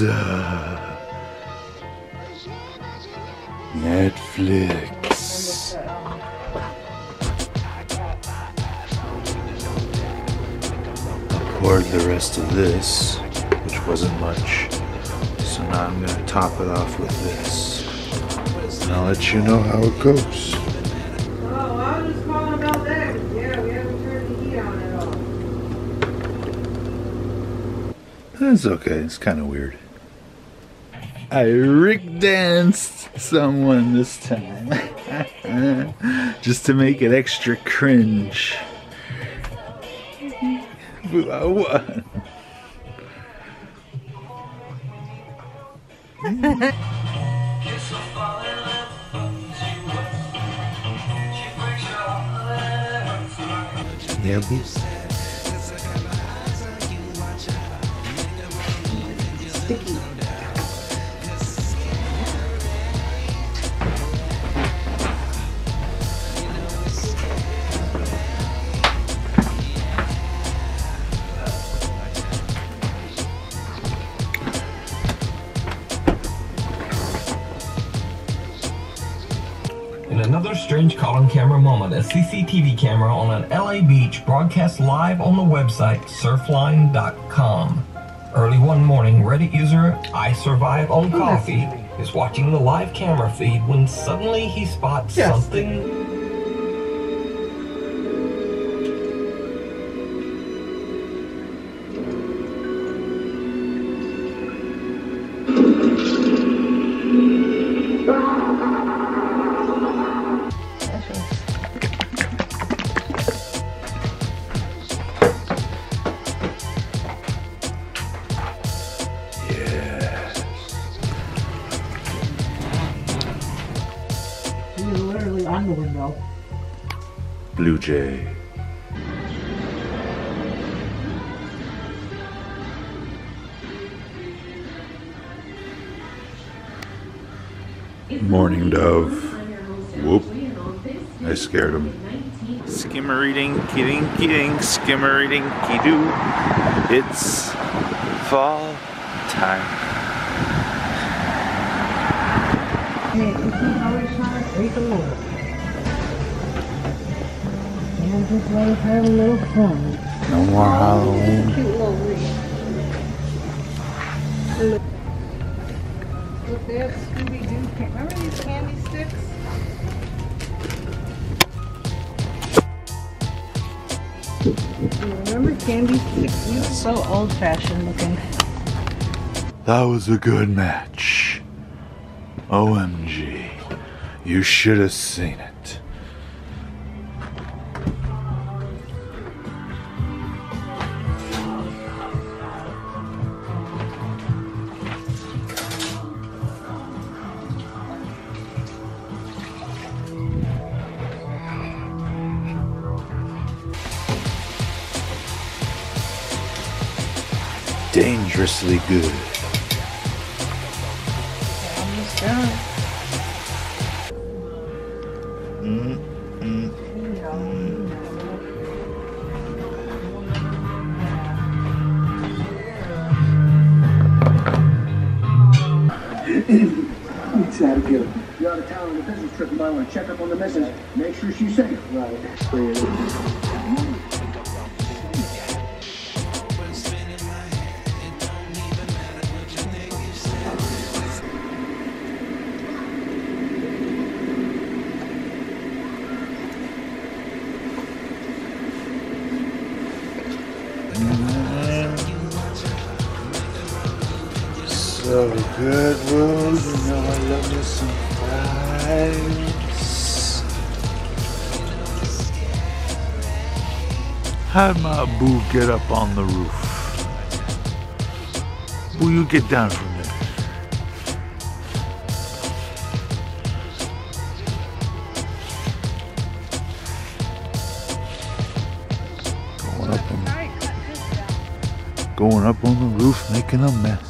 Pizza. Netflix. Poured the rest of this, which wasn't much. So now I'm gonna top it off with this. And I'll let you know how it goes. Oh, I was just calling about that. Yeah, we haven't turned the heat on at all. That's okay, it's kind of weird. I Rick danced someone this time. Just to make it extra cringe. But I won. Strange caught on camera moment, a CCTV camera on an LA beach broadcast live on the website surfline.com. Early one morning, Reddit user I Survive on oh, Coffee is watching the live camera feed when suddenly he spots Yes. something Blue Jay. Mourning dove. Whoop. I scared him. Skimmer eating, kidding, kidding, skimmer eating, doo. It's fall time. Hey, just let us have a little fun. No more Halloween. Cute little. Look. Scooby-Doo. Remember these candy sticks? Remember candy so old-fashioned looking. That was a good match. OMG. You should have seen it. Dangerously good. Done. It's out of here. You're out of town on a business trip. Want to check up on the missus. Make sure she's safe. Right. Good, Will. You know I love me some fries. How'd my boo get up on the roof? Will you get down from there? Going up going up on the roof, making a mess.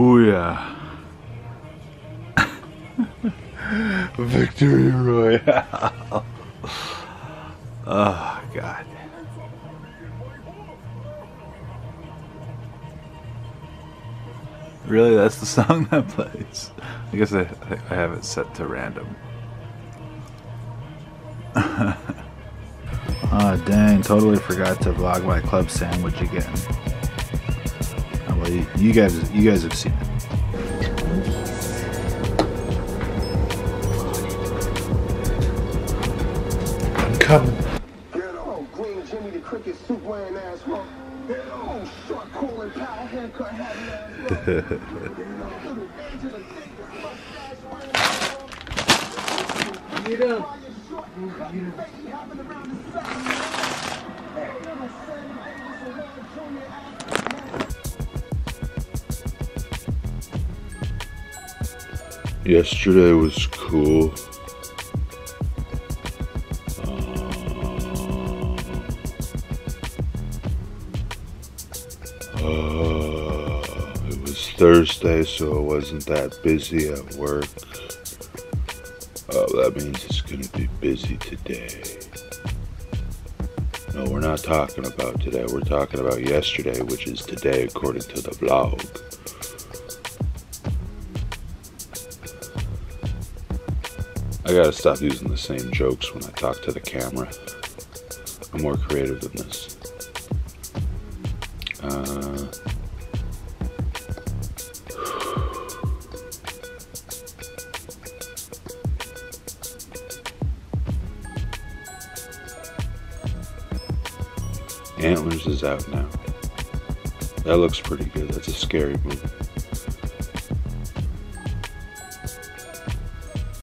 Booyah. Victory Royale. oh, God. Really, that's the song that plays. I guess I, I have it set to random. oh, dang, totally forgot to vlog my club sandwich again. Oh, well, you, you guys, you guys have seen it. I'm coming. Get on, Green Jimmy the cricket soup wearing ass huh? Get on, short, Colin Powell haircut having ass huh? Get on, little age Yesterday was cool. Uh, it was Thursday, so it wasn't that busy at work. Oh, that means it's gonna be busy today. No, we're not talking about today. We're talking about yesterday, which is today, according to the vlog. I gotta stop using the same jokes when I talk to the camera. I'm more creative than this. Uh, Antlers is out now. That looks pretty good. That's a scary movie.